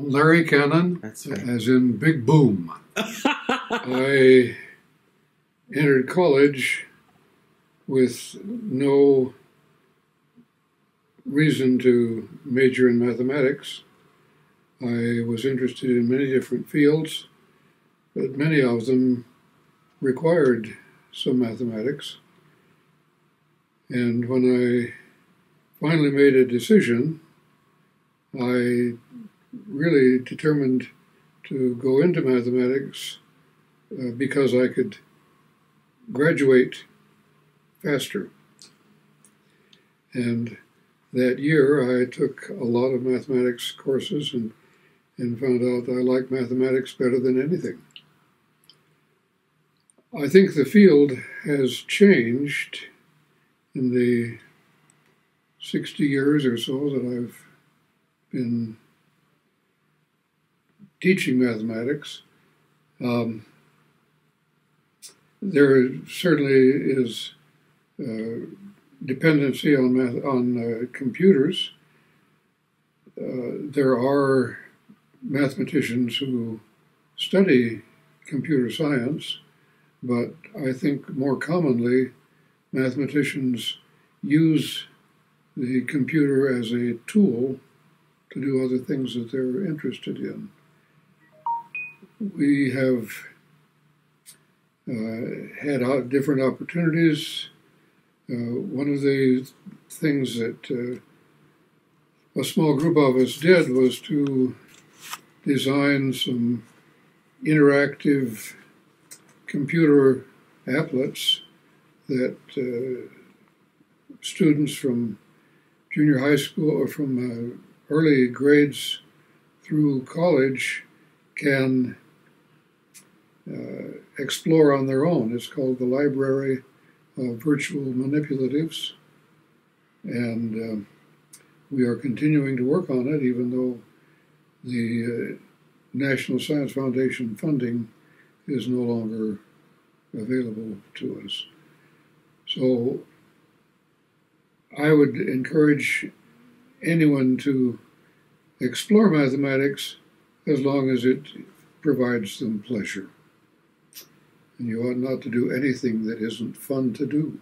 Larry Cannon, right. as in Big Boom. I entered college with no reason to major in mathematics. I was interested in many different fields, but many of them required some mathematics. And when I finally made a decision, I really determined to go into mathematics uh, because I could graduate faster. And that year I took a lot of mathematics courses and, and found out I like mathematics better than anything. I think the field has changed in the 60 years or so that I've been teaching mathematics. Um, there certainly is uh, dependency on math, on uh, computers. Uh, there are mathematicians who study computer science, but I think more commonly mathematicians use the computer as a tool to do other things that they're interested in. We have uh, had different opportunities. Uh, one of the things that uh, a small group of us did was to design some interactive computer applets that uh, students from junior high school or from uh, early grades through college can uh, explore on their own. It's called the Library of Virtual Manipulatives, and uh, we are continuing to work on it, even though the uh, National Science Foundation funding is no longer available to us. So I would encourage anyone to explore mathematics as long as it provides them pleasure. And you ought not to do anything that isn't fun to do.